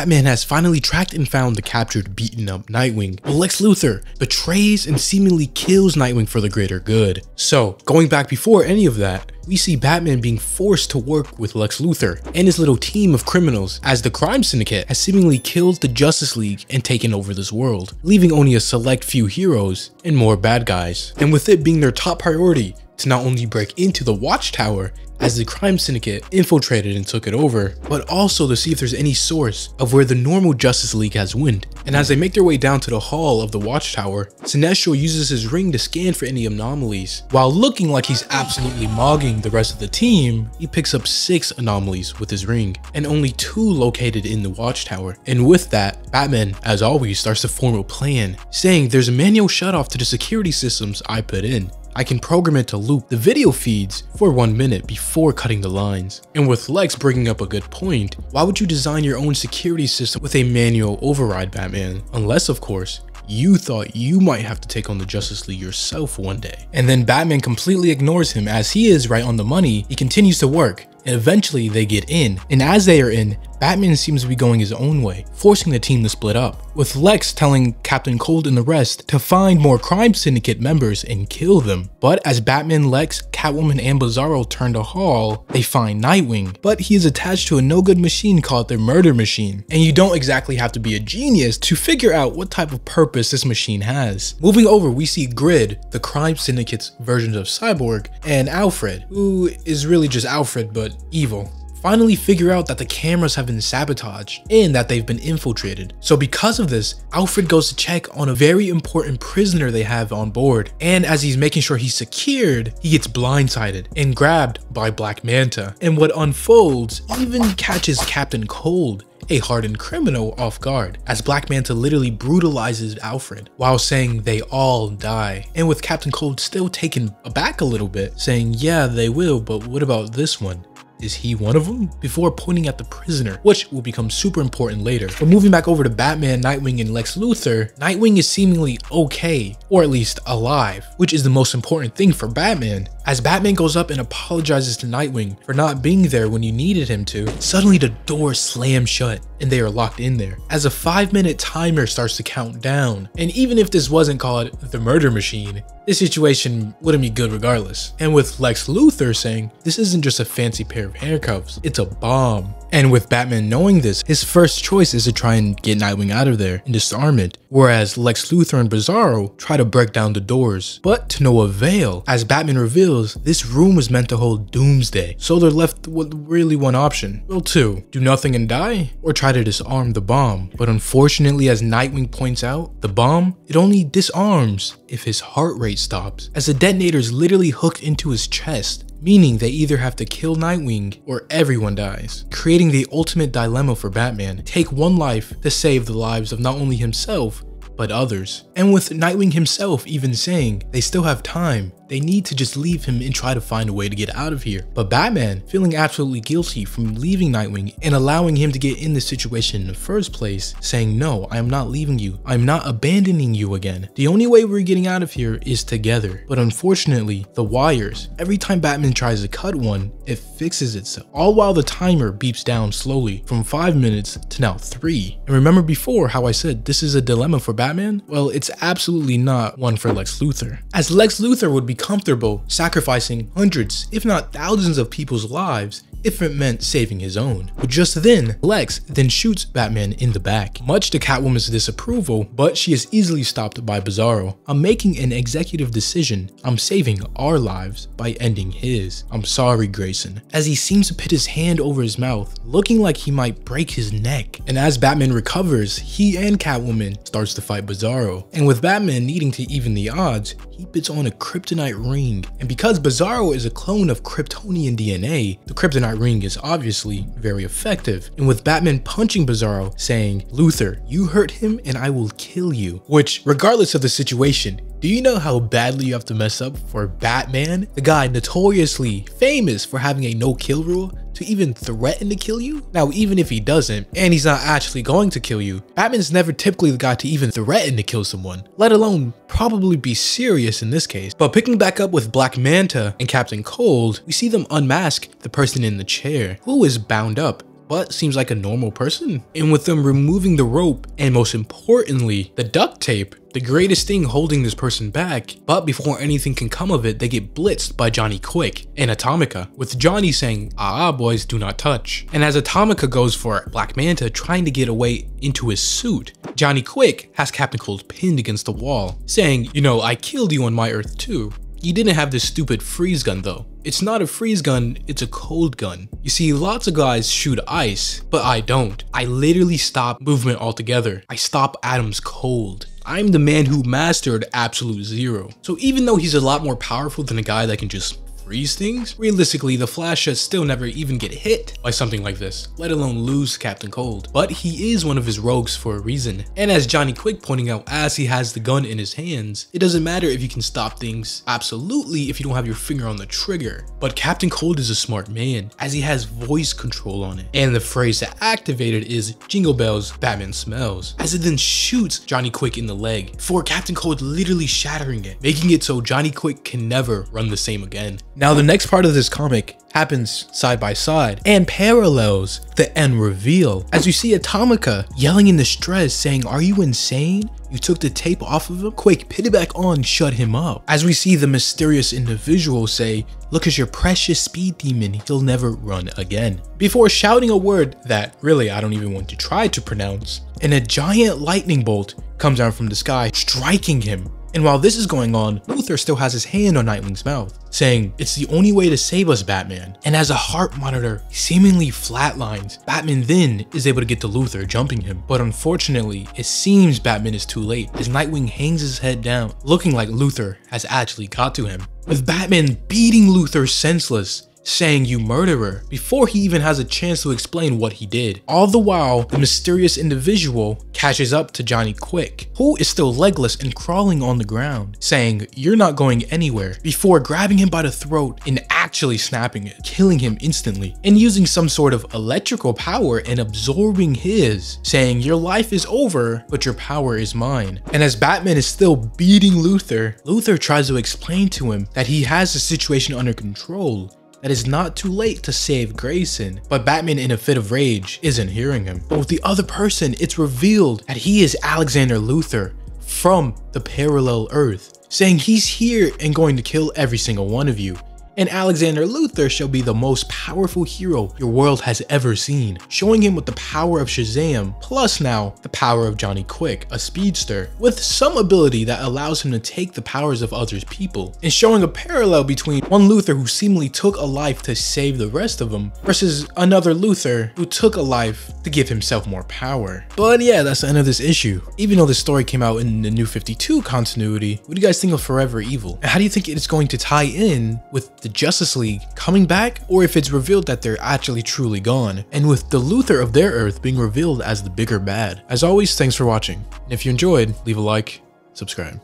Batman has finally tracked and found the captured, beaten up Nightwing. But Lex Luthor betrays and seemingly kills Nightwing for the greater good. So, going back before any of that, we see Batman being forced to work with Lex Luthor and his little team of criminals as the crime syndicate has seemingly killed the Justice League and taken over this world, leaving only a select few heroes and more bad guys. And with it being their top priority to not only break into the Watchtower as the crime syndicate infiltrated and took it over, but also to see if there's any source of where the normal Justice League has wind. And as they make their way down to the hall of the Watchtower, Sinestro uses his ring to scan for any anomalies. While looking like he's absolutely mogging the rest of the team, he picks up six anomalies with his ring, and only two located in the Watchtower. And with that, Batman, as always, starts to form a plan, saying there's a manual shutoff to the security systems I put in. I can program it to loop the video feeds for one minute before cutting the lines. And with Lex bringing up a good point, why would you design your own security system with a manual override Batman? Unless of course, you thought you might have to take on the Justice League yourself one day. And then Batman completely ignores him as he is right on the money, he continues to work, and eventually they get in. And as they are in, Batman seems to be going his own way, forcing the team to split up, with Lex telling Captain Cold and the rest to find more crime syndicate members and kill them. But as Batman, Lex, Catwoman, and Bizarro turn to Hall, they find Nightwing, but he is attached to a no-good machine called the Murder Machine, and you don't exactly have to be a genius to figure out what type of purpose this machine has. Moving over, we see Grid, the crime syndicate's versions of Cyborg, and Alfred, who is really just Alfred but evil finally figure out that the cameras have been sabotaged and that they've been infiltrated. So because of this, Alfred goes to check on a very important prisoner they have on board. And as he's making sure he's secured, he gets blindsided and grabbed by Black Manta. And what unfolds even catches Captain Cold a hardened criminal off guard, as Black Manta literally brutalizes Alfred while saying they all die. And with Captain Cold still taken aback a little bit, saying, yeah, they will, but what about this one? Is he one of them? Before pointing at the prisoner, which will become super important later. But moving back over to Batman, Nightwing, and Lex Luthor, Nightwing is seemingly okay, or at least alive, which is the most important thing for Batman. As Batman goes up and apologizes to Nightwing for not being there when you needed him to, suddenly the door slams shut and they are locked in there. As a 5 minute timer starts to count down, and even if this wasn't called the murder machine, this situation wouldn't be good regardless. And with Lex Luthor saying, this isn't just a fancy pair of handcuffs, it's a bomb. And with Batman knowing this, his first choice is to try and get Nightwing out of there and disarm it, whereas Lex Luthor and Bizarro try to break down the doors, but to no avail. As Batman reveals, this room was meant to hold Doomsday, so they're left with really one option. Well, two, do nothing and die, or try to disarm the bomb. But unfortunately, as Nightwing points out, the bomb, it only disarms if his heart rate stops, as the detonator is literally hooked into his chest meaning they either have to kill Nightwing or everyone dies, creating the ultimate dilemma for Batman. Take one life to save the lives of not only himself, but others. And with Nightwing himself even saying they still have time, they need to just leave him and try to find a way to get out of here. But Batman, feeling absolutely guilty from leaving Nightwing and allowing him to get in this situation in the first place, saying, no, I am not leaving you. I'm not abandoning you again. The only way we're getting out of here is together. But unfortunately, the wires, every time Batman tries to cut one, it fixes itself. All while the timer beeps down slowly from 5 minutes to now 3. And remember before how I said this is a dilemma for Batman? Well, it's absolutely not one for Lex Luthor. As Lex Luthor would be comfortable sacrificing hundreds, if not thousands of people's lives if it meant saving his own. But just then, Lex then shoots Batman in the back, much to Catwoman's disapproval, but she is easily stopped by Bizarro. I'm making an executive decision. I'm saving our lives by ending his. I'm sorry, Grayson. As he seems to put his hand over his mouth, looking like he might break his neck. And as Batman recovers, he and Catwoman starts to fight Bizarro. And with Batman needing to even the odds, puts on a kryptonite ring. And because Bizarro is a clone of Kryptonian DNA, the kryptonite ring is obviously very effective. And with Batman punching Bizarro, saying, Luthor, you hurt him and I will kill you. Which, regardless of the situation, do you know how badly you have to mess up for Batman? The guy notoriously famous for having a no-kill rule to even threaten to kill you? Now, even if he doesn't, and he's not actually going to kill you, Batman's never typically the guy to even threaten to kill someone, let alone probably be serious in this case. But picking back up with Black Manta and Captain Cold, we see them unmask the person in the chair, who is bound up but seems like a normal person. And with them removing the rope, and most importantly, the duct tape, the greatest thing holding this person back, but before anything can come of it, they get blitzed by Johnny Quick and Atomica, with Johnny saying, ah, boys, do not touch. And as Atomica goes for Black Manta trying to get away into his suit, Johnny Quick has Captain Cold pinned against the wall, saying, you know, I killed you on my Earth too. You didn't have this stupid freeze gun though. It's not a freeze gun, it's a cold gun. You see, lots of guys shoot ice, but I don't. I literally stop movement altogether. I stop atoms cold. I'm the man who mastered absolute zero. So even though he's a lot more powerful than a guy that can just freeze things? Realistically, the Flash should still never even get hit by something like this, let alone lose Captain Cold. But he is one of his rogues for a reason. And as Johnny Quick pointing out as he has the gun in his hands, it doesn't matter if you can stop things absolutely if you don't have your finger on the trigger. But Captain Cold is a smart man as he has voice control on it. And the phrase that activated is Jingle Bells, Batman smells, as it then shoots Johnny Quick in the leg for Captain Cold literally shattering it, making it so Johnny Quick can never run the same again. Now the next part of this comic happens side by side and parallels the end reveal as you see Atomica yelling in distress saying are you insane? You took the tape off of him? Quick, put it back on, shut him up. As we see the mysterious individual say, look at your precious speed demon, he'll never run again. Before shouting a word that really I don't even want to try to pronounce, and a giant lightning bolt comes down from the sky, striking him and while this is going on, Luthor still has his hand on Nightwing's mouth, saying, it's the only way to save us, Batman. And as a heart monitor seemingly flatlines, Batman then is able to get to Luthor, jumping him. But unfortunately, it seems Batman is too late, as Nightwing hangs his head down, looking like Luthor has actually got to him. With Batman beating Luthor senseless, saying you murderer before he even has a chance to explain what he did. All the while, the mysterious individual catches up to Johnny Quick, who is still legless and crawling on the ground, saying you're not going anywhere before grabbing him by the throat and actually snapping it, killing him instantly, and using some sort of electrical power and absorbing his, saying your life is over, but your power is mine. And as Batman is still beating Luthor, Luthor tries to explain to him that he has the situation under control that it's not too late to save Grayson, but Batman in a fit of rage isn't hearing him. But with the other person, it's revealed that he is Alexander Luthor from the parallel Earth, saying he's here and going to kill every single one of you and Alexander Luthor shall be the most powerful hero your world has ever seen, showing him with the power of Shazam, plus now the power of Johnny Quick, a speedster, with some ability that allows him to take the powers of other people, and showing a parallel between one Luthor who seemingly took a life to save the rest of them, versus another Luthor who took a life to give himself more power. But yeah, that's the end of this issue. Even though this story came out in the New 52 continuity, what do you guys think of Forever Evil? And how do you think it's going to tie in with the Justice League coming back or if it's revealed that they're actually truly gone, and with the Luthor of their Earth being revealed as the bigger bad. As always, thanks for watching, and if you enjoyed, leave a like, subscribe.